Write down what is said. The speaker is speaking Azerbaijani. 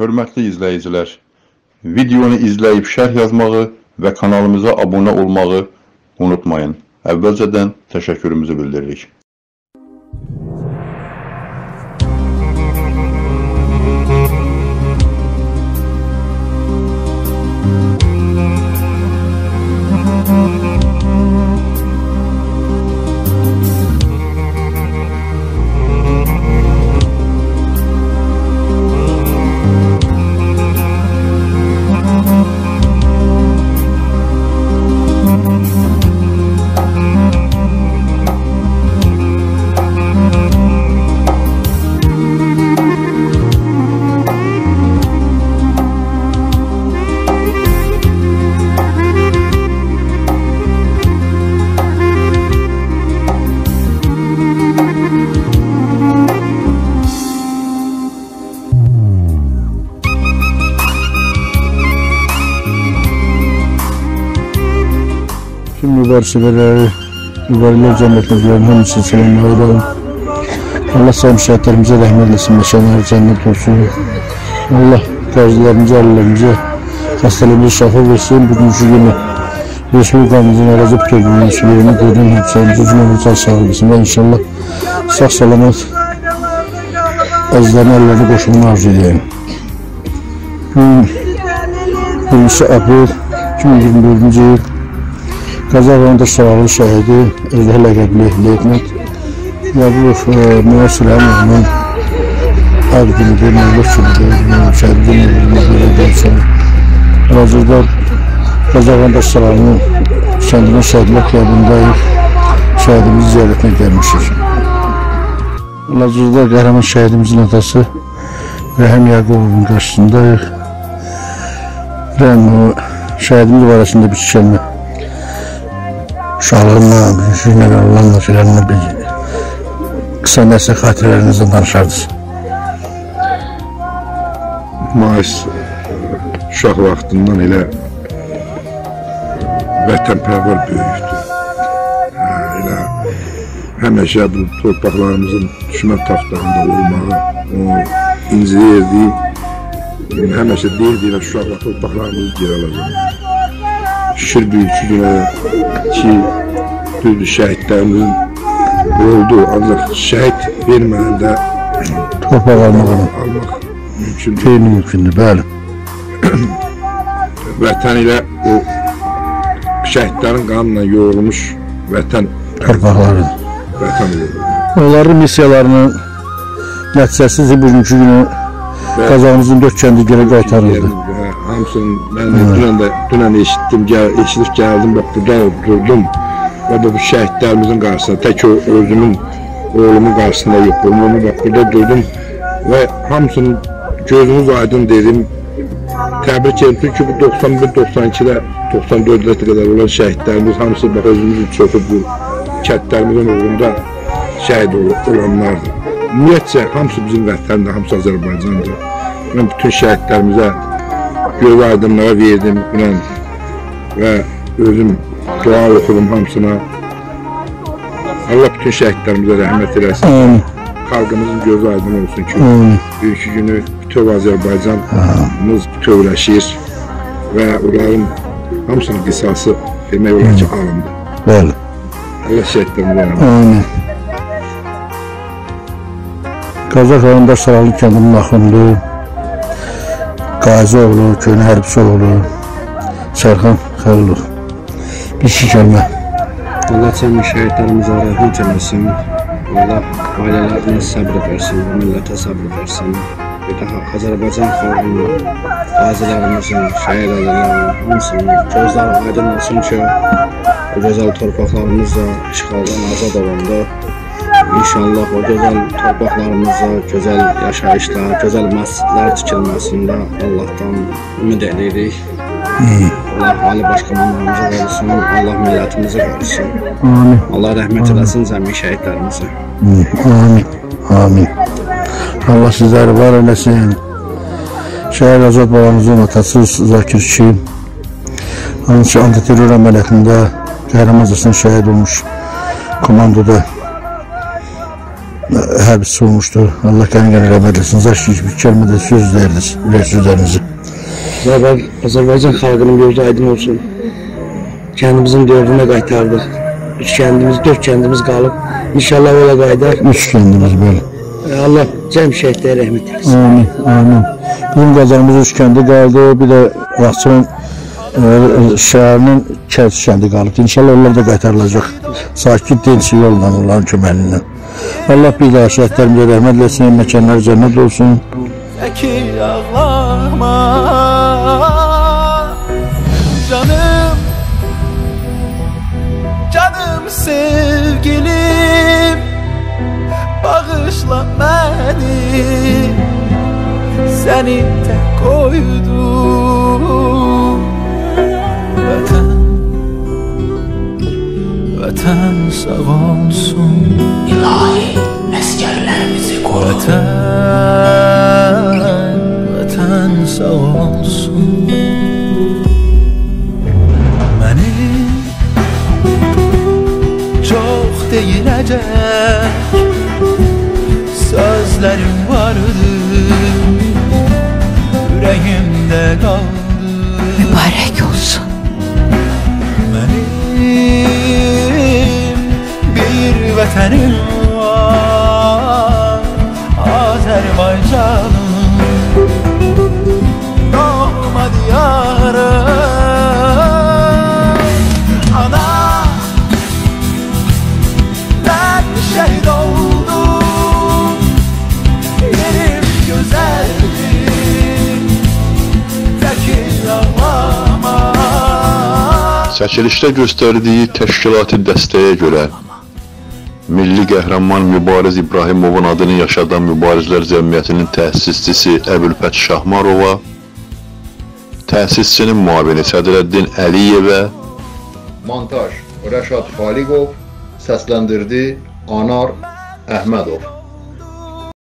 Hörmətli izləyicilər, videonu izləyib şərh yazmağı və kanalımıza abunə olmağı unutmayın. Əvvəlcədən təşəkkürümüzü bildiririk. Tüm mübarizələri, mübarilər cəmiyyətlərin hamısını selamlayıram. Allah sağ şəhətlərimizə rəhmət eləsin, məkanları cənnət olsun. Allah qazilərimizə, ailərimizə xəstəliyimizi şəfa versin. Bugünkü günü Respublikamızın ərazi bütövlüyünün üsulüyünü qoyduğun həmsəyimizi cümləmizə sağ olsun və inşallah sağ salamat əzizlərin əllərini qoşulunu arzu edəyim. Bugün 1 aprel 2024-cü il Qazaxstanda sağlı şəhidi Əzəh ləqəbli leytenant Yaqulov e, müəssir əmrinin ad günüdür, məvlud günüdür, şəhidin günüdür, deyilsin. Hazırda Qazaxstanda sağlının kəndinin şəhidlər qiyabındayıq. Şəhidimizi ziyarətinə gəlmişik. Lazırda qəhrəman şəhidimizin atası Rəhim Yaqubovun qarşısındayıq. Rəhim o şəhidimiz barəsində bir kəlmə uşaqlarla, büyüklərlə, Allah'la filanla bir qısa nəsə xatirələrinizdən danışardınız. Mayıs uşaq vaxtından elə vətənpərvər böyükdür. Hə, elə həmişə bu torpaqlarımızın düşmən taxtlarında olmağı, o inciyirdi. Həmişə deyirdi elə uşaqlar torpaqlarımızı geri alacaq. Şükür büyükçü günə ki, düzdür şəhidlərimizin oldu, ancaq şəhid verməyəndə Torpaq almağı almaq mümkündür. qeyri-mümkündür, bəli. vətən ilə o şəhidlərin qanla yoğrulmuş vətən Torpaqları. vətən. Onların missiyalarının nəticəsiz bugünkü günü Qazağımızın dörd kəndi geri qaytarıldı. Hamısının mən dünən də dünən eşitdim, gəl, eşidib gəldim, bax burada durdum və bu şəhidlərimizin qarşısında tək özümün oğlumun qarşısında yox, bunu bax burada durdum və hamısının gözünüz aydın dedim. Təbrik edirəm ki, bu 91-92-də 94-də qədər olan şəhidlərimiz hamısı bax özümüzün çoxu bu kəndlərimizin uğrunda şəhid ol- olanlardır. Ümumiyyətcə hamısı bizim vətəndir, hamısı Azərbaycandır. Mən bütün şəhidlərimizə göz aydınlığa verdim mən və özüm dua oxudum hamısına. Allah bütün şəhidlərimizə rəhmət eləsin. Amin. Xalqımızın gözü aydın olsun ki, Amin. bugünkü günü bütöv Azərbaycanımız bütövləşir və onların hamısının qisası demək olar ki, alındı. Bəli. Allah şəhidlərimizə rəhmət Amin. Qazaq rayonunda Saralı kəndinin axındı. Qazi oğlu, Köynə hərbçi oğlu, Sərxan Xəlilov. Bir iki kəlmə. Allah cəmi şəhidlərimizə rəhmət eləsin. Allah ailələrine səbr versin, millətə səbr versin. Bir daha Azərbaycan xalqının, qazilərimizin, şəhid ədələrin hamısının gözləri aydın olsun ki, bu gözəl torpaqlarımız da işğaldan azad olundu. İnşallah o gözəl torpaqlarımızda gözəl yaşayışlar, gözəl məscidlər tikilməsində Allahdan ümid edirik. Allah Ali Baş Komandanımıza qorusun, Allah millətimizi qorusun. Amin. Allah rəhmət eləsin cəmi şəhidlərimizə. Amin. Amin. Allah sizləri var eləsin. Şəhər Azad balamızın atası Zakir kişi hansı antiterror əməliyyatında qəhrəmancasına şəhid olmuş komandoda həbs olmuşdu. Allah qəni-qəni rəhmət etsin. Zaş ki, bir kəlmə də söz deyirdiz, ürək sözlərinizi. Azərbaycan, Azərbaycan xalqının gözü aydın olsun. Kəndimizin dördünə qaytardıq. Üç kəndimiz, dörd kəndimiz qalıb. İnşallah ola qayıdar. Üç kəndimiz belə. Allah cəm şəhidlərə rəhmət eləsin. Amin, amin. Bizim qazanımız üç kəndi qaldı, bir də Laçın e, şəhərinin Kərç kəndi qalıb. İnşallah onlar da qaytarılacaq. Sakit dinç yolla onların köməyi ilə. Allah bir daha şəhidlərimizə rəhmət eləsin, məkanları cənnət olsun. Çəkil ağlama. Canım Canım sevgilim Bağışla beni. Seni tek koydum Vatan sağ olsun. İlahi əsgərlərimizi qoru. Vatan, vatan sağ olsun. Benim çok değilecek Sözlerim vardı Yüreğimde kaldı Mübarək vətənim var Azərbaycanım Doğma diyarım Ana Ben şehit oldum. Yerim güzeldi Tekil ağlama Çəkilişdə göstərdiyi təşkilati dəstəyə görə Milli qəhrəman Mübariz İbrahimovun adını yaşadan Mübarizlər Cəmiyyətinin təsisçisi Əbülfət Şahmarova, təsisçinin müavini Sədrəddin Əliyevə, montaj Rəşad Xaliqov, səsləndirdi Anar Əhmədov.